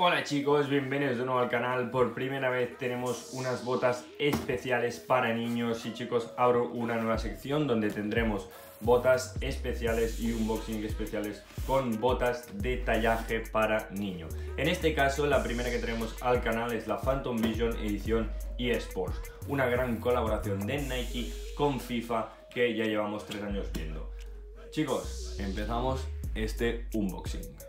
Hola chicos, bienvenidos de nuevo al canal. Por primera vez tenemos unas botas especiales para niños y chicos, abro una nueva sección donde tendremos botas especiales y unboxing especiales con botas de tallaje para niños. En este caso, la primera que tenemos al canal es la Phantom Vision edición eSports, una gran colaboración de Nike con FIFA que ya llevamos tres años viendo. Chicos, empezamos este unboxing.